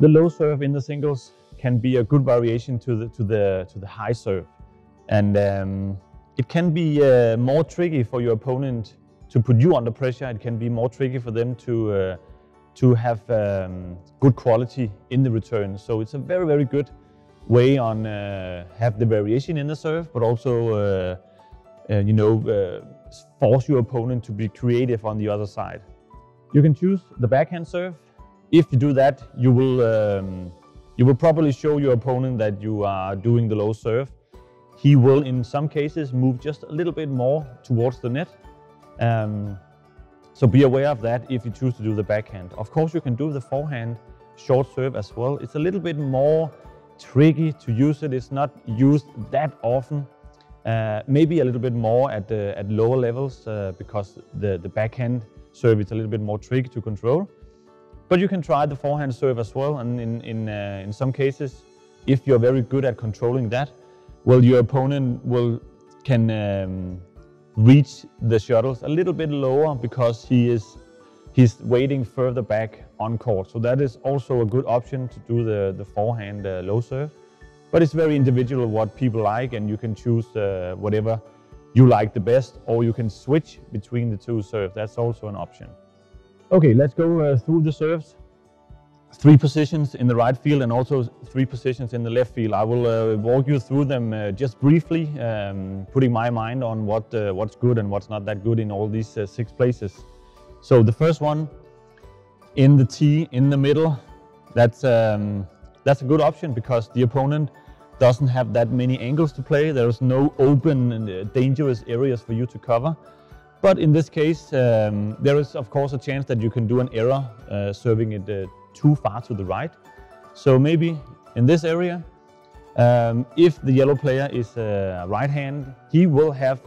The low serve in the singles can be a good variation to the to the to the high serve, and um, it can be uh, more tricky for your opponent to put you under pressure. It can be more tricky for them to uh, to have um, good quality in the return. So it's a very very good way on uh, have the variation in the serve, but also uh, uh, you know uh, force your opponent to be creative on the other side. You can choose the backhand serve. If you do that, you will um, you will probably show your opponent that you are doing the low serve. He will, in some cases, move just a little bit more towards the net. Um, so be aware of that if you choose to do the backhand. Of course, you can do the forehand short serve as well. It's a little bit more tricky to use it. It's not used that often. Uh, maybe a little bit more at, the, at lower levels uh, because the, the backhand serve is a little bit more tricky to control. But you can try the forehand serve as well. And in, in, uh, in some cases, if you're very good at controlling that, well, your opponent will can um, reach the shuttles a little bit lower because he is he's waiting further back on court. So that is also a good option to do the, the forehand uh, low serve. But it's very individual what people like and you can choose uh, whatever you like the best or you can switch between the two serves. That's also an option. Okay, let's go uh, through the serves. Three positions in the right field and also three positions in the left field. I will uh, walk you through them uh, just briefly, um, putting my mind on what uh, what's good and what's not that good in all these uh, six places. So the first one in the tee in the middle, that's um, that's a good option because the opponent doesn't have that many angles to play. There's no open and uh, dangerous areas for you to cover. But in this case, um, there is of course a chance that you can do an error uh, serving it uh, too far to the right. So maybe in this area, um, if the yellow player is uh, right hand, he will have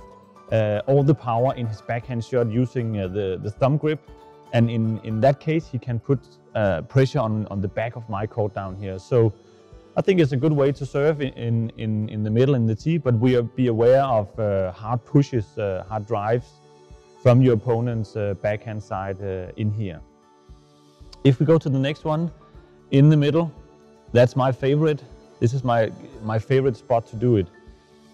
uh, all the power in his backhand shot using uh, the, the thumb grip. And in, in that case, he can put uh, pressure on, on the back of my court down here. So I think it's a good way to serve in, in, in the middle in the tee, but we be aware of hard pushes, hard drives from your opponent's uh, backhand side in here. If we go to the next one, in the middle, that's my favorite. This is my, my favorite spot to do it.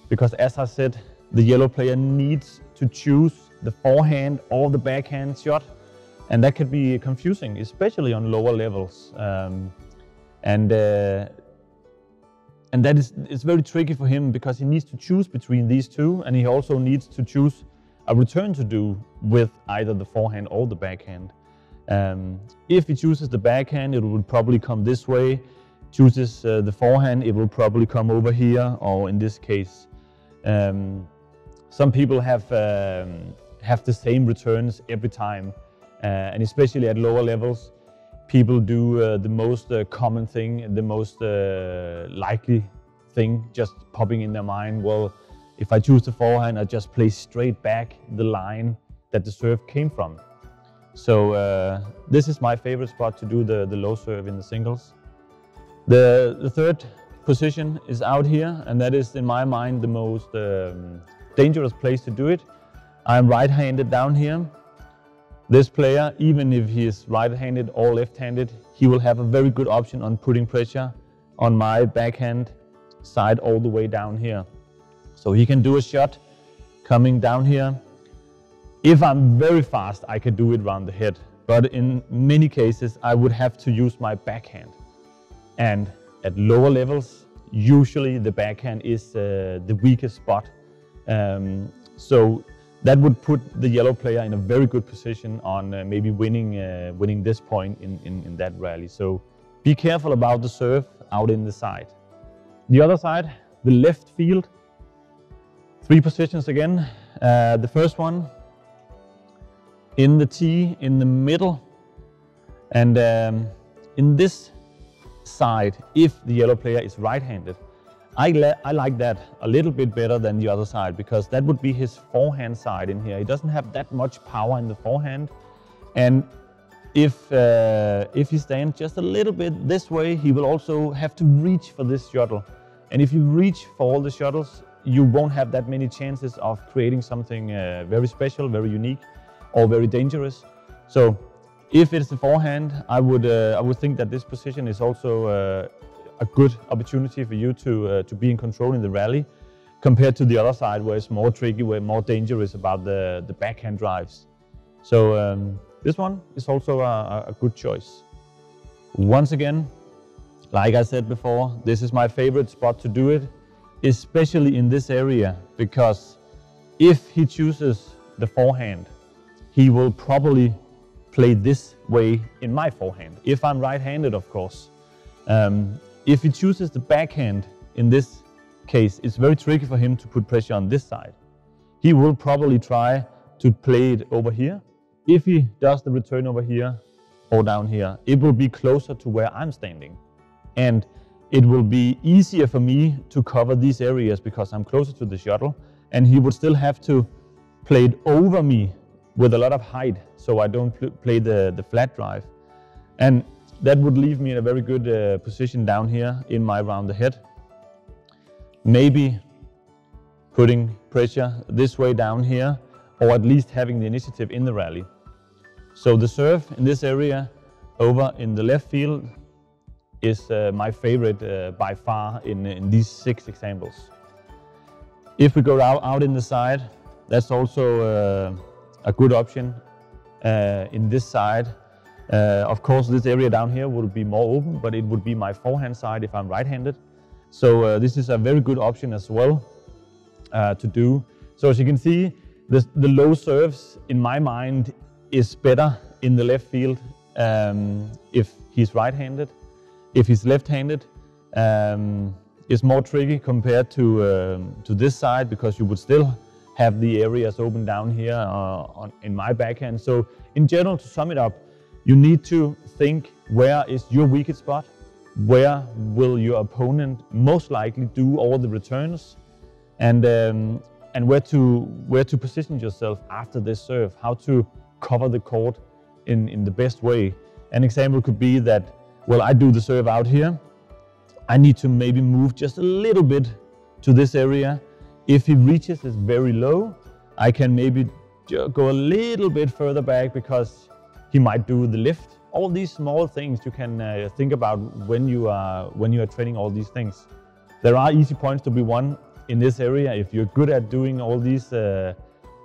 Because as I said, the yellow player needs to choose the forehand or the backhand shot. And that could be confusing, especially on lower levels. Um, and uh, and that is it's very tricky for him because he needs to choose between these two, and he also needs to choose a return to do with either the forehand or the backhand. Um, if he chooses the backhand, it will probably come this way. Chooses uh, the forehand, it will probably come over here, or in this case, um, some people have um, have the same returns every time, uh, and especially at lower levels, people do uh, the most uh, common thing, the most uh, likely thing, just popping in their mind. Well, if I choose the forehand, I just play straight back the line that the serve came from. So uh, this is my favorite spot to do the, the low serve in the singles. The, the third position is out here, and that is in my mind the most um, dangerous place to do it. I'm right-handed down here. This player, even if he is right-handed or left-handed, he will have a very good option on putting pressure on my backhand side all the way down here. So he can do a shot coming down here. If I'm very fast, I can do it around the head. But in many cases, I would have to use my backhand. And at lower levels, usually the backhand is uh, the weakest spot um, so that would put the yellow player in a very good position on uh, maybe winning uh, winning this point in, in, in, that rally. So be careful about the serve out in the side. The other side, the left field, three positions again. Uh, the first one in the tee in the middle and um, in this side, if the yellow player is right-handed, I, I like that a little bit better than the other side because that would be his forehand side in here. He doesn't have that much power in the forehand. And if, uh, if he stands just a little bit this way, he will also have to reach for this shuttle. And if you reach for all the shuttles, you won't have that many chances of creating something uh, very special, very unique, or very dangerous. So If it's the forehand, I would uh, I would think that this position is also uh, a good opportunity for you to uh, to be in control in the rally, compared to the other side where it's more tricky, where more dangerous about the the backhand drives. So um, this one is also a, a good choice. Once again, like I said before, this is my favorite spot to do it, especially in this area, because if he chooses the forehand, he will probably play this way in my forehand, if I'm right-handed, of course. Um, if he chooses the backhand in this case, it's very tricky for him to put pressure on this side. He will probably try to play it over here. If he does the return over here or down here, it will be closer to where I'm standing. And it will be easier for me to cover these areas because I'm closer to the shuttle and he would still have to play it over me with a lot of height so I don't pl play the, the flat drive. And that would leave me in a very good uh, position down here in my round the head. Maybe putting pressure this way down here or at least having the initiative in the rally. So the serve in this area over in the left field is uh, my favorite uh, by far in, in these six examples. If we go out, out in the side, that's also uh, a good option uh, in this side. Uh, of course, this area down here would be more open, but it would be my forehand side if I'm right-handed. So uh, this is a very good option as well to do. So as you can see, the, the low serves, in my mind, is better in the left field um, if he's right-handed. If he's left-handed, um, it's more tricky compared to, um, to this side because you would still have the areas open down here uh, on, in my backhand. So in general, to sum it up, you need to think where is your weakest spot, where will your opponent most likely do all the returns, and um, and where to where to position yourself after this serve, how to cover the court in, in the best way. An example could be that well, I do the serve out here. I need to maybe move just a little bit to this area. If he reaches this very low, I can maybe go a little bit further back because he might do the lift. All these small things you can uh, think about when you are when you are training all these things. There are easy points to be won in this area if you're good at doing all these uh,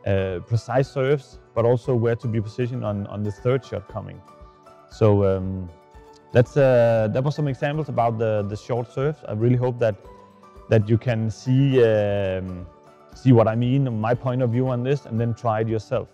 uh, precise serves, but also where to be positioned on on the third shot coming. So. Um, that's uh, that was some examples about the the short serves. I really hope that that you can see um, see what I mean, my point of view on this, and then try it yourself.